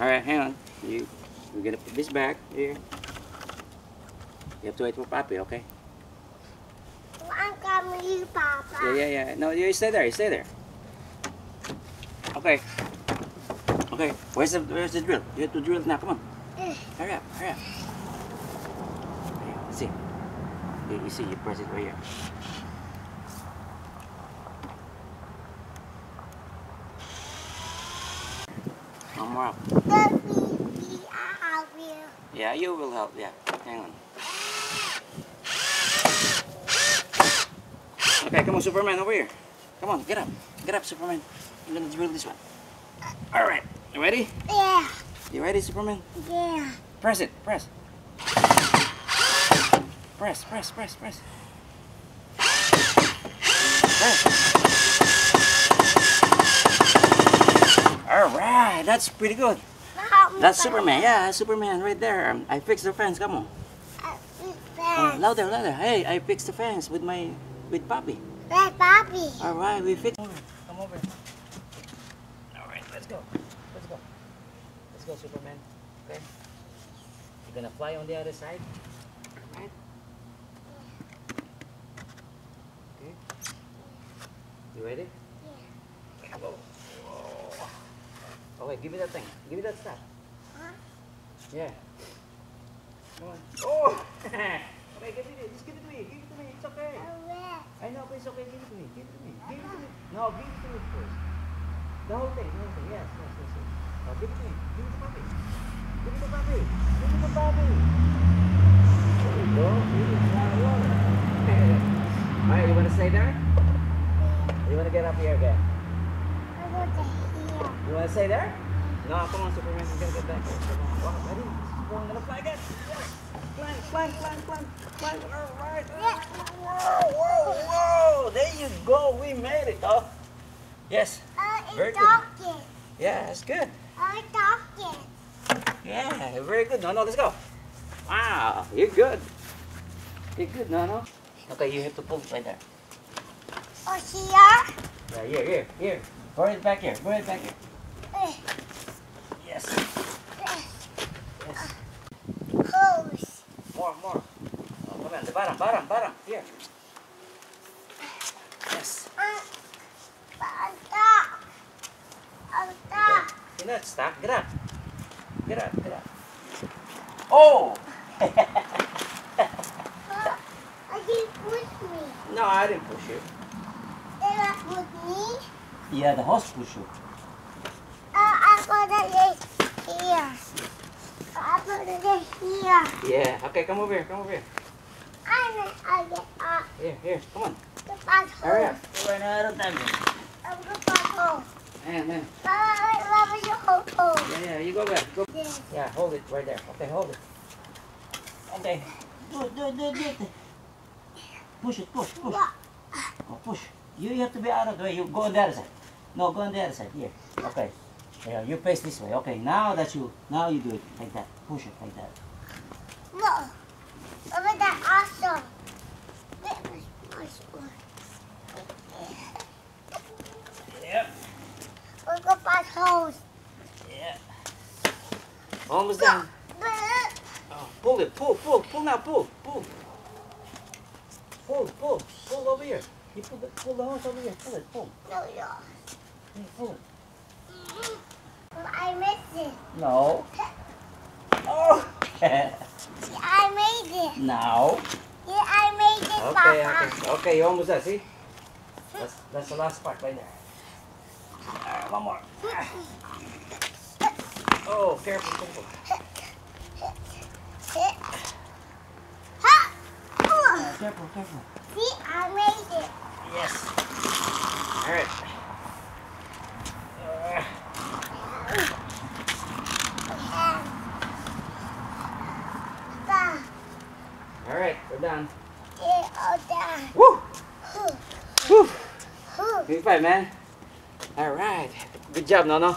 Alright, hang on. You, we're gonna put this back here. You have to wait for Papi, okay? I'm coming you, Papa. Yeah, yeah, yeah. No, you stay there. You stay there. Okay. Okay. Where's the Where's the drill? You have to drill now. Come on. Eh. Hurry up. Hurry up. See. You, you see. You press it right here. One more up. Let me be out here. Yeah, you will help. Yeah. Hang on. Okay, come on, Superman, over here. Come on, get up. Get up, Superman. I'm gonna drill this one. All right. You ready? Yeah, You ready, Superman? yeah. Press it. Press. Press, press, press, press. Press. All right, that's pretty good. That's Superman. Yeah, that's Superman right there. Um, I fixed the fence. Come on. Uh, it's bad. louder, louder. Hey, I fixed the fence with my with Papi. With Bobby. All right, we fixed. Come over. All right, let's go. Let's go. Let's go, Superman. Okay. You're gonna fly on the other side. Right. Okay. You ready? Yeah. Go. Whoa. Okay, give me that thing. Give me that stuff. Huh? Yeah. Come on. Oh! okay, give it. To you. Just give it to me. Give it to me. It's okay. Oh. I know, but it's okay. Give it to me. Give it to me. Give it to me. No, give it to me first. The whole thing. The whole thing. Yes, yes, yes, yes. Oh, give it to me. Give it to Papi. Give it to Papi. Give it to Papi. There you go. Give it to Papi. Alright, you want to stay there? You want to get up here again? I want to hear. You want to stay there? No, come on, Superman. You gotta get back here. Come on. Walk. Ready? We're gonna fly again. Yes. Climb, climb, climb, climb, climb. All right. Whoa, whoa, whoa. There you go. We made it. Oh. Yes. Uh, Very good. talking. Yeah, that's good. I'm talking. Yeah, very good. No, no, let's go. Wow, you're good. You're good, no, no. Okay, you have to pull it right there. Oh, here? Yeah, here, here, here. Put it back here. Go it back here. Yes. Yes. Hose. More, more. Oh, come on, the bottom, bottom, bottom. Here. Yes. I'm. You're not stuck. Get up. Get up, get up. Oh! I didn't push me. no, I didn't push you. They not push me. Yeah, the horse pushed. Uh, I'm gonna here. I'm gonna here. Yeah. Okay, come over here. Come over here. I'm gonna get up. Here, here. Come on. The bus Hurry hole. up. We're running out of time. here. I'm the bus hole. Man, man. Bye, love you, hole hole. Yeah, yeah. You go back. Go. This. Yeah, hold it right there. Okay, hold it. Okay. Do it, do it, do it, do it. Push it, push, push. What? Oh, push. You, you have to be out of the way. You go on the other side. No, go on the other side. Here. Okay. Yeah, you face this way. Okay, now that you, now you do it like that. Push it like that. No. Over there also. Wait, wait, wait, wait. Yep. We'll go bus holes. Yeah. Almost done. Oh, pull it, pull, pull, pull now, pull, pull. Pull, pull, pull over here. You pull the, pull the horse over here. Pull it, pull. No, no. Yeah, pull it. I missed it. No. Oh. See, I made it. now. Yeah, I made it, Okay, Papa. okay, okay, you almost there, see? That's, that's the last part right there. Alright, one more. Oh, careful, careful. Careful, careful. See, I made it. Yes. Alright. Papa, Alright, we're done. it's all done. Woo! Huh, Woo! huh. Big five, man. Alright. Good job, Nono.